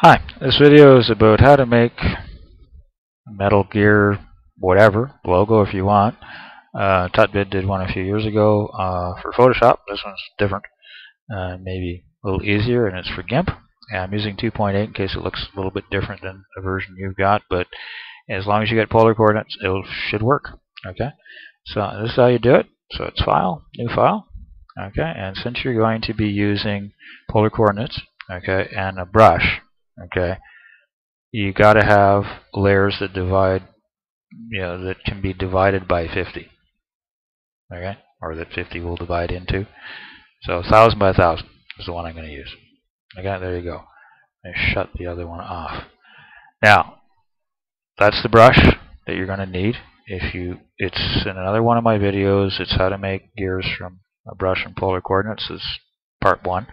Hi, this video is about how to make Metal Gear whatever, logo if you want. Uh, Tutvid did one a few years ago uh, for Photoshop. This one's different, uh, maybe a little easier, and it's for GIMP. And I'm using 2.8 in case it looks a little bit different than the version you've got, but as long as you get polar coordinates, it should work. Okay, so this is how you do it. So it's File, New File. Okay, and since you're going to be using polar coordinates, okay, and a brush, okay, you got to have layers that divide, you know, that can be divided by 50, okay, or that 50 will divide into. So 1,000 by 1,000 is the one I'm going to use. Okay, there you go. I shut the other one off. Now, that's the brush that you're going to need. If you, it's in another one of my videos. It's how to make gears from a brush and polar coordinates. Is part one.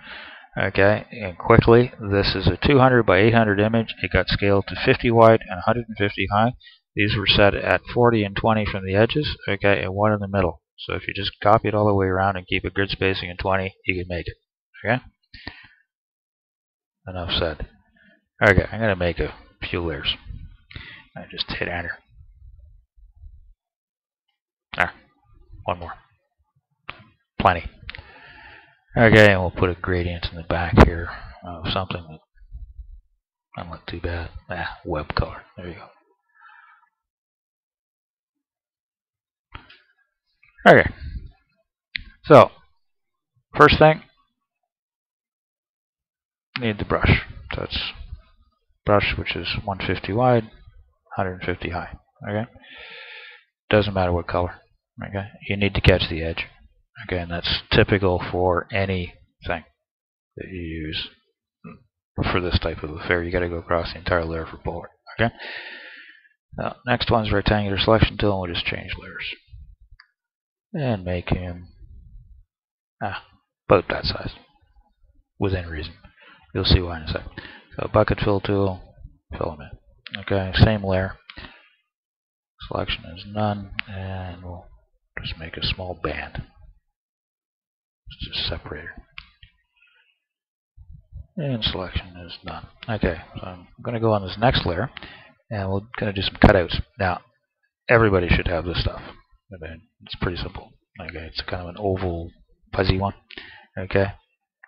Okay, and quickly, this is a 200 by 800 image. It got scaled to 50 wide and 150 high. These were set at 40 and 20 from the edges, okay, and one in the middle. So if you just copy it all the way around and keep a grid spacing in 20, you can make it. Okay? Enough said. Okay, I'm going to make a few layers. I just hit enter. There. One more. Plenty. Okay, and we'll put a gradient in the back here of something that doesn't look too bad. Ah, web color. There you go. Okay. So, first thing, need the brush. So it's brush which is 150 wide, 150 high. Okay? Doesn't matter what color. Okay? You need to catch the edge. And that's typical for anything that you use for this type of affair. You got to go across the entire layer for polar. Okay. Now, next one's rectangular selection tool, and we'll just change layers and make him ah, about that size within reason. You'll see why in a second. So bucket fill tool, fill them in. Okay, same layer. Selection is none, and we'll just make a small band. It's just separated. And selection is done. Okay, so I'm going to go on this next layer, and we're going to do some cutouts. Now, everybody should have this stuff. It's pretty simple. Okay, it's kind of an oval, fuzzy one. Okay,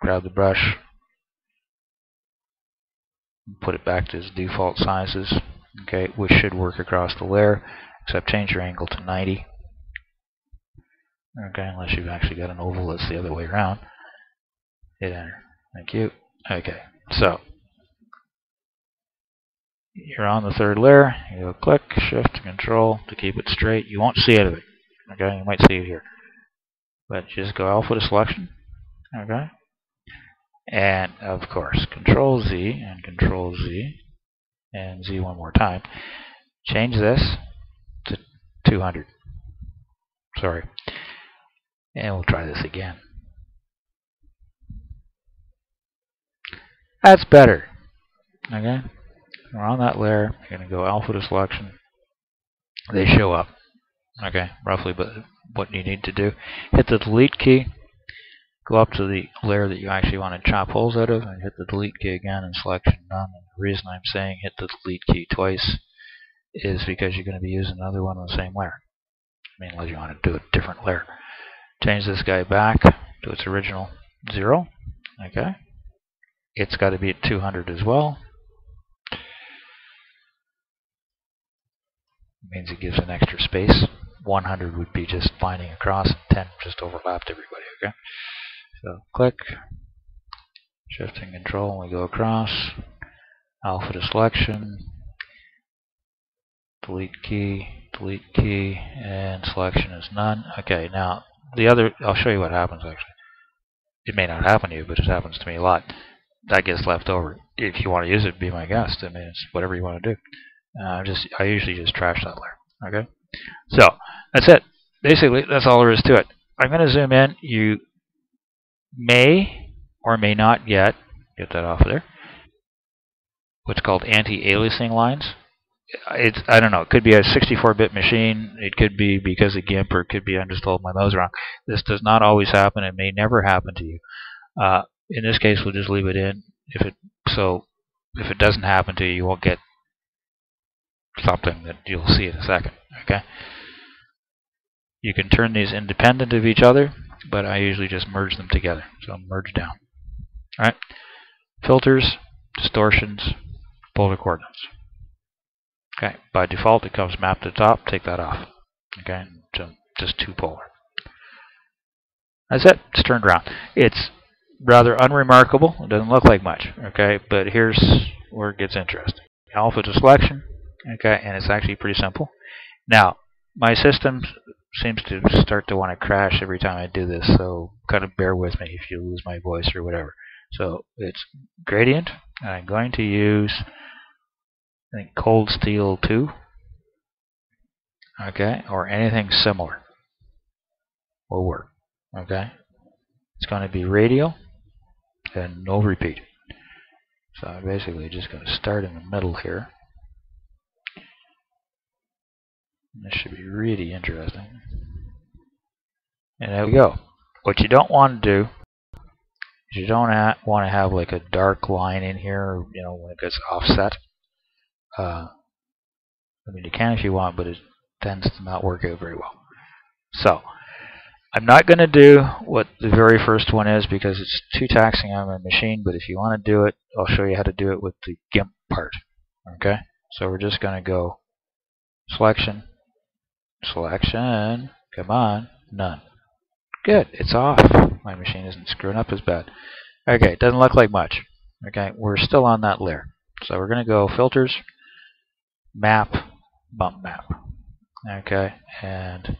grab the brush, put it back to its default sizes. Okay, which should work across the layer, except change your angle to 90. Okay, unless you've actually got an oval that's the other way around. Hit enter. Thank you. Okay, so you're on the third layer. You go click, shift, control to keep it straight. You won't see anything. Okay, you might see it here. But just go alpha to selection. Okay. And of course, control Z and control Z and Z one more time. Change this to 200. Sorry. And we'll try this again. That's better. Okay? We're on that layer. You're going to go alpha to selection. They show up. Okay, roughly, but what you need to do, hit the delete key, go up to the layer that you actually want to chop holes out of, and hit the delete key again and selection none. And the reason I'm saying hit the delete key twice is because you're going to be using another one on the same layer. I mean, unless you want to do a different layer. Change this guy back to its original 0. Okay. It's got to be at 200 as well. Means it gives an extra space. 100 would be just binding across, and 10 just overlapped everybody. Okay. So click, shift and control, and we go across. Alpha to selection, delete key, delete key, and selection is none. Okay, now the other, I'll show you what happens actually. It may not happen to you, but it happens to me a lot. That gets left over. If you want to use it, be my guest. I mean, it's whatever you want to do. Uh, just I usually just trash that layer. Okay, so that's it. Basically, that's all there is to it. I'm going to zoom in. You may or may not get get that off of there. What's called anti-aliasing lines it's I don't know. It could be a 64-bit machine. It could be because of GIMP, or it could be I'm just holding my nose wrong. This does not always happen. It may never happen to you. Uh, in this case, we'll just leave it in. If it so, if it doesn't happen to you, you won't get something that you'll see in a second. Okay. You can turn these independent of each other, but I usually just merge them together. So merge down. All right. Filters, distortions, polar coordinates. Okay. By default, it comes mapped to top. Take that off. Okay. So just to polar. That's it. It's turned around. It's rather unremarkable. It doesn't look like much. Okay. But here's where it gets interesting. Alpha to selection. Okay. And it's actually pretty simple. Now, my system seems to start to want to crash every time I do this, so kind of bear with me if you lose my voice or whatever. So it's gradient, and I'm going to use I think cold steel 2, okay, or anything similar will work, okay. It's going to be radial and no repeat. So I'm basically just going to start in the middle here. This should be really interesting. And there we go. What you don't want to do is you don't want to have like a dark line in here, you know, when it gets offset. Uh, I mean, you can if you want, but it tends to not work out very well. So, I'm not going to do what the very first one is because it's too taxing on my machine, but if you want to do it, I'll show you how to do it with the GIMP part. Okay? So we're just going to go selection, Selection. Come on. None. Good. It's off. My machine isn't screwing up as bad. Okay, it doesn't look like much. Okay, we're still on that layer. So we're going to go filters, map, bump map. Okay, and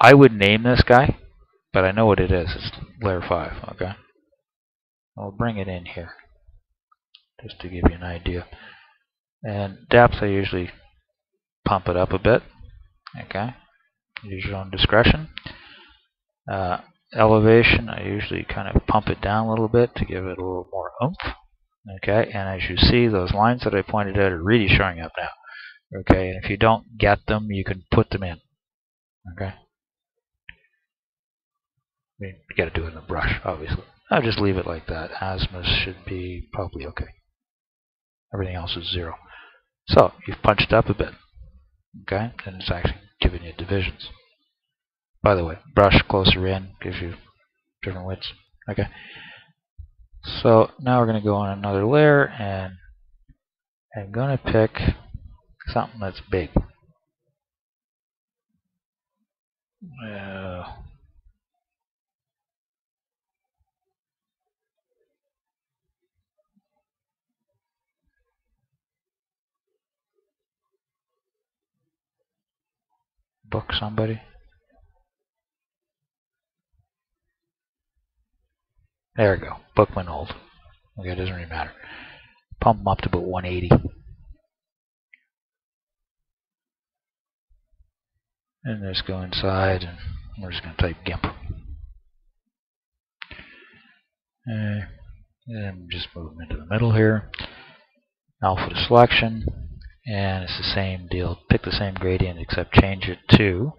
I would name this guy, but I know what it is. It's layer 5. Okay, I'll bring it in here just to give you an idea. And depth, I usually pump it up a bit. Okay, use your own discretion. Uh, elevation, I usually kind of pump it down a little bit to give it a little more oomph. Okay, and as you see, those lines that I pointed out are really showing up now. Okay, and if you don't get them, you can put them in. Okay. You got to do it in the brush, obviously. I'll just leave it like that. Azimuth should be probably okay. Everything else is zero. So, you've punched up a bit. Okay, and it's actually giving you divisions. By the way, brush closer in gives you different widths. Okay. So now we're going to go on another layer and I'm going to pick something that's big. Uh, book somebody. There we go. Bookman Old. Okay, it doesn't really matter. Pump them up to about 180. And just go inside and we're just going to type GIMP. And just move them into the middle here. Alpha to selection and it's the same deal. Pick the same gradient except change it to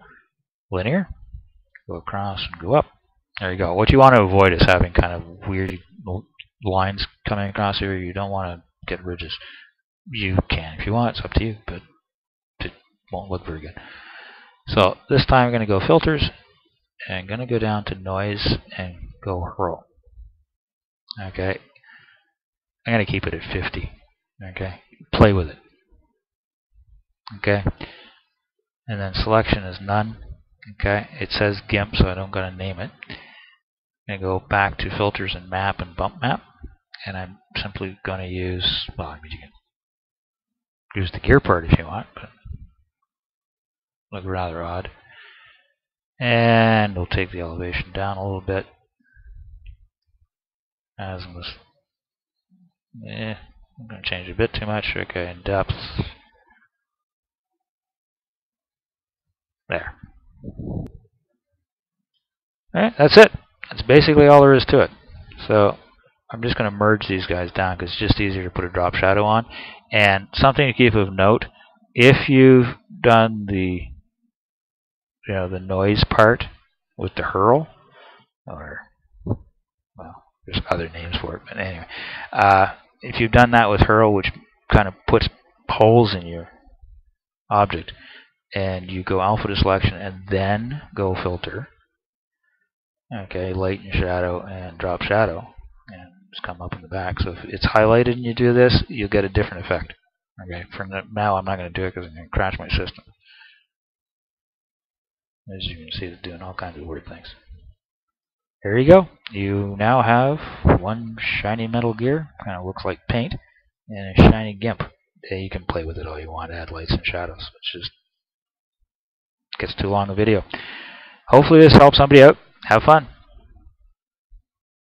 linear. Go across and go up. There you go. What you want to avoid is having kind of weird lines coming across here. You don't want to get ridges. You can if you want. It's up to you, but it won't look very good. So this time I'm going to go filters and I'm going to go down to noise and go hurl. Okay. I'm going to keep it at 50. Okay. Play with it. Okay. And then selection is none. Okay. It says GIMP, so I don't got to name it. I'm going to go back to filters and map and bump map. And I'm simply going to use, well, I mean, you can use the gear part if you want, but look rather odd. And we'll take the elevation down a little bit. As was, eh, I'm going to change a bit too much. Okay, in depth, There. Alright, that's it. That's basically all there is to it. So I'm just going to merge these guys down because it's just easier to put a drop shadow on. And something to keep of note, if you've done the you know the noise part with the hurl, or well, there's other names for it, but anyway, uh, if you've done that with Hurl, which kind of puts holes in your object, and you go alpha to selection and then go filter, okay, light and shadow and drop shadow, and just come up in the back. So if it's highlighted and you do this, you'll get a different effect. Okay, for now I'm not going to do it because I'm going to crash my system. As you can see, it's doing all kinds of weird things. There you go. You now have one shiny Metal Gear, kind of looks like paint, and a shiny GIMP. Yeah, you can play with it all you want, add lights and shadows. It's just gets too long a video. Hopefully this helps somebody out. Have fun.